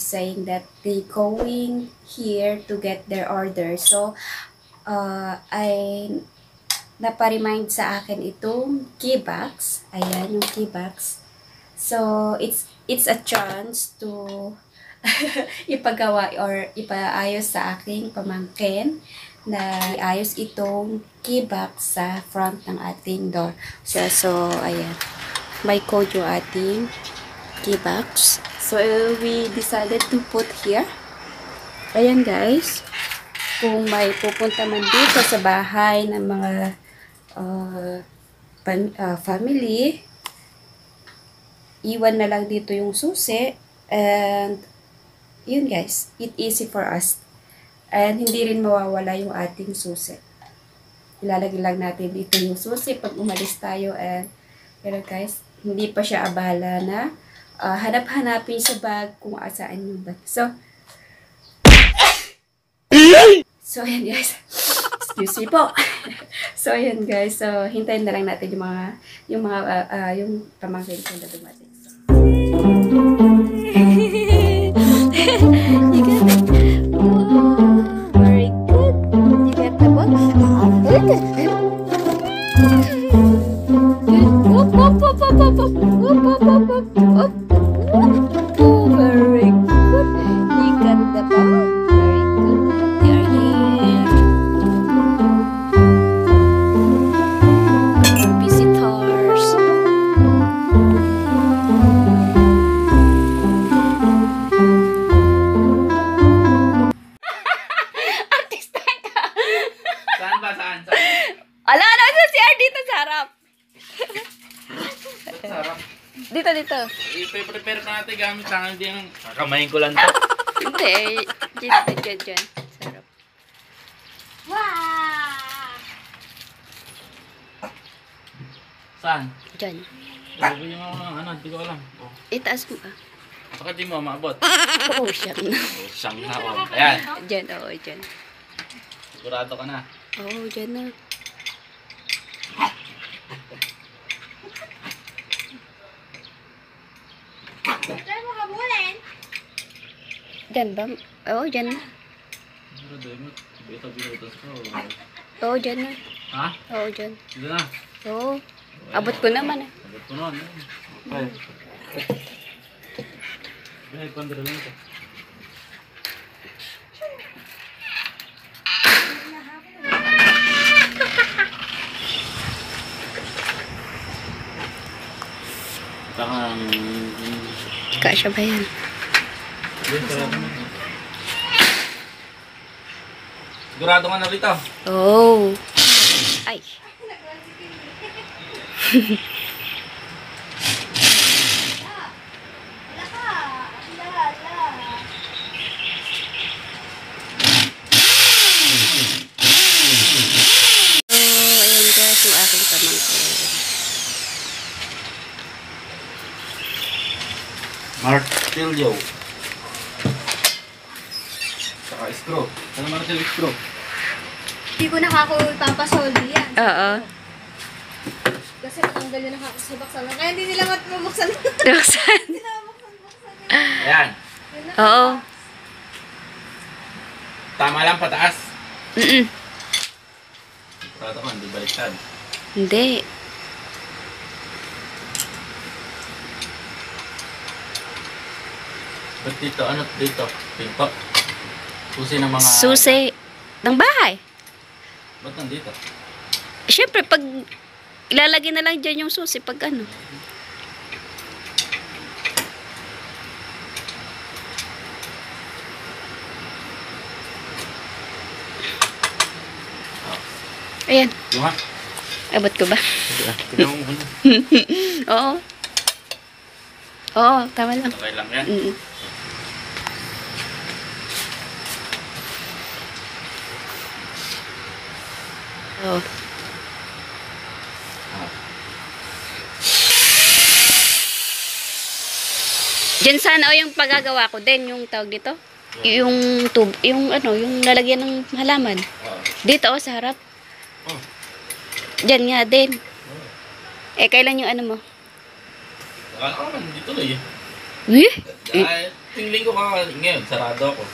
they saying that they going here to get their order. So, uh, I naparemind sa akin itong key box. Ayan, yung key box. So, it's it's a chance to ipagawa or ipaayos sa aking pamangkin na iayos itong key box sa front ng ating door. So, so ayan. May code yung ating key box. So, we decided to put here. Ayan guys. Kung may pupunta man dito sa bahay ng mga uh, uh, family, iwan na lang dito yung susi and yun guys, it easy for us and hindi rin mawawala yung ating susi ilalagay lang natin dito yung susi pag umalis tayo and pero guys, hindi pa siya abala na uh, hanap-hanapin sa bag kung asaan yung bag so so ayan guys excuse me po so ayan guys so hintayin na lang natin yung mga yung mga uh, uh, yung pamangkin ko na dumating you get it. Wow, very good. You get the book? Good. Good. Whoop, whoop, whoop, whoop, whoop, whoop, whoop, whoop, whoop, I-prepare pa natin gamit lang. Hindi yung kakamayin ko lang to. Hindi. Dyan, dyan, dyan. Sarap. Saan? Dyan. Sabi yung mga ano, hindi ko alam. Oh. Itaas mo ah. Bakit di mo maabot? Oo, siya na. Oh, siyang na. Oh. Ayan. Dyan, oo, dyan. Sigurado ka na. Oo, dyan na. Diyan ba? Oo, diyan na. Oo, diyan na. Ha? Oo, diyan. Diyan na? Oo. Abot ko naman eh. Abot ko naman eh. Oo. Ay, pandira lang ito. Parang... Sigurado ka na rito. Oo. Ay. bro. Ano naman sa bro? Hindi ko nakakapapasoli yan. Oo. Kasi matanggal yung nakakasabaksan. Kaya hindi nila mabuksan. Buksan? Hindi nila mabuksan. Ayan. Oo. Tama lang pataas. Mm-mm. Tataman, di baliktad. Hindi. Ba't dito? Ano dito? Pinto? Susi ng mga... Susi ng bahay. Ba't nandito? Siyempre, pag ilalagay na lang dyan yung susi pag ano. Ayan. Yung ha? Abot ko ba? Oo. Oo, tama lang. Okay lang yan. Mm. Oo. Ah. Diyan sana o yung pagagawa ko din, yung tawag dito. Yung tub, yung ano, yung lalagyan ng halaman. Oo. Dito o sa harap. Oh. Diyan nga din. Eh, kailan yung ano mo? Naman, hindi tuloy eh. Eh? Tingling ko ka ngayon, sarado ako.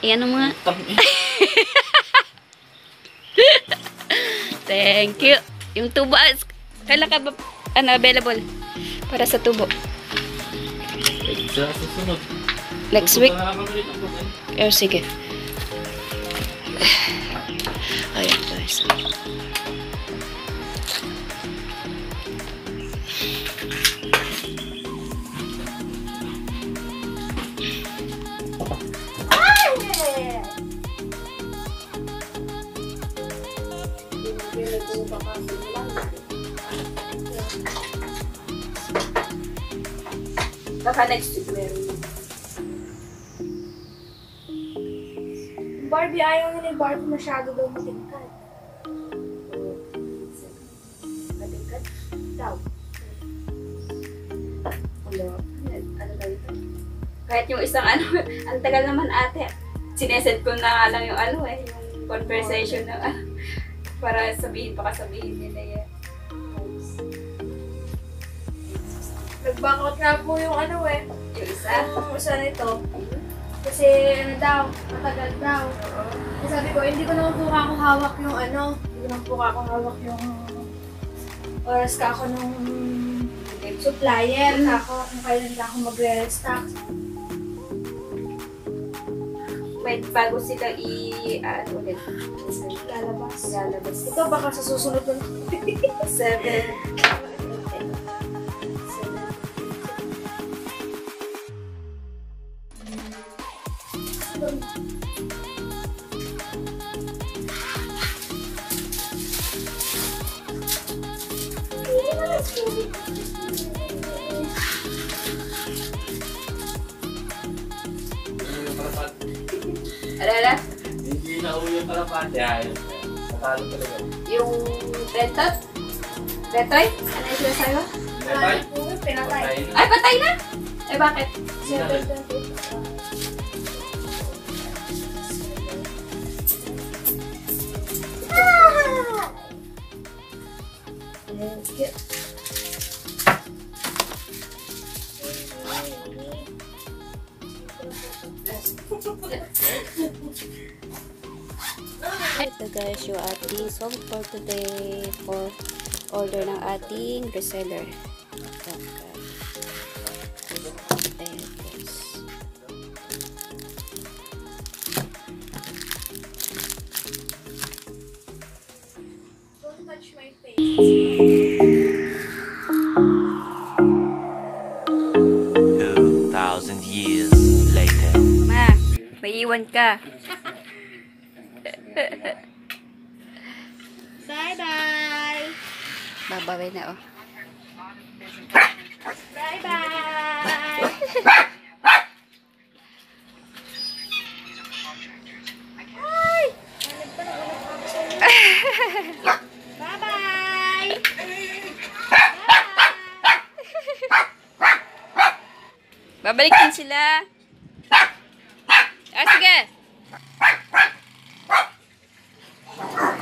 Eh, ano mga? Thank you. Yung tubo, ah, kailan ka ba, ano, available? Para sa tubo. Sa susunod. Next week? Eh, sige. Ayan, guys. Baka next week meron. Barbie, ayaw na ni Barbie masyado daw matingkad. Balikan. Daw. Ano? Ano daw ito? Kahit yung isang ano, ang tagal naman ate. Sinesend ko na nga lang yung ano eh, yung conversation ng ano. Para sabihin, baka sabihin nila yan. Nag-backout nga po yung ano eh. Yung isa. Yung isa nito. Kasi ano daw, matagal daw. Kasi sabi ko, hindi ko naman po ako hawak yung ano, hindi ko naman po ako hawak yung oras ka ako nung supplier, ako kung kailan ka ako magre-restock. May bago sila i... ano ulit. Lalabas. Lalabas. Ito baka sa susunod na Seven. Ano na? Hindi na uwi yung kalapate. Ayun. Natalo talaga. Yung rentot? Retoy? Ano yung sinasabi mo? Pinatay. Ay, patay na! Eh, bakit? Hindi na rin. Ito guys, yung ating song for today for order ng ating reseller. Ka. Bye-bye! Babaway na oh. Bye-bye! Babalik din sila. Ah, sige.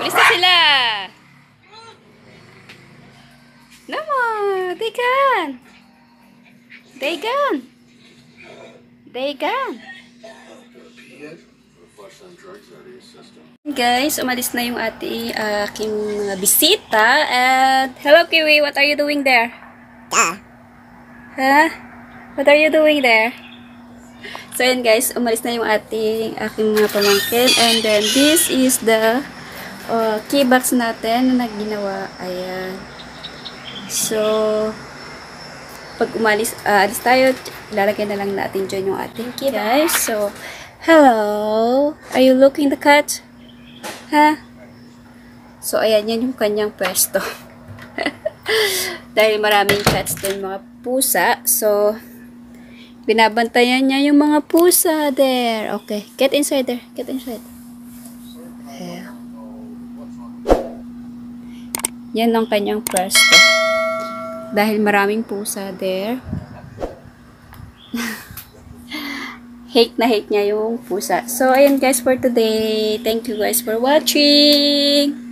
Ulis na sila. Namo, they gone. They gone. They gone. Guys, umalis na yung ate aking mga bisita. And, hello Kiwi, what are you doing there? Huh? What are you doing there? So, yun guys, umalis na yung ating aking mga pamangkin. And then, this is the uh, key box natin na ginawa. Ayan. So, pag umalis, uh, alis tayo, lalagyan na lang natin dyan yung ating key guys. So, hello. Are you looking the cat? Ha? So, ayan, yan yung kanyang pwesto. Dahil maraming cats din mga pusa. So, binabantayan niya yung mga pusa there. Okay, get inside there. Get inside. Yeah. Yan ang kanyang pwesto. Dahil maraming pusa there. hate na hate niya yung pusa. So, ayan guys for today. Thank you guys for watching.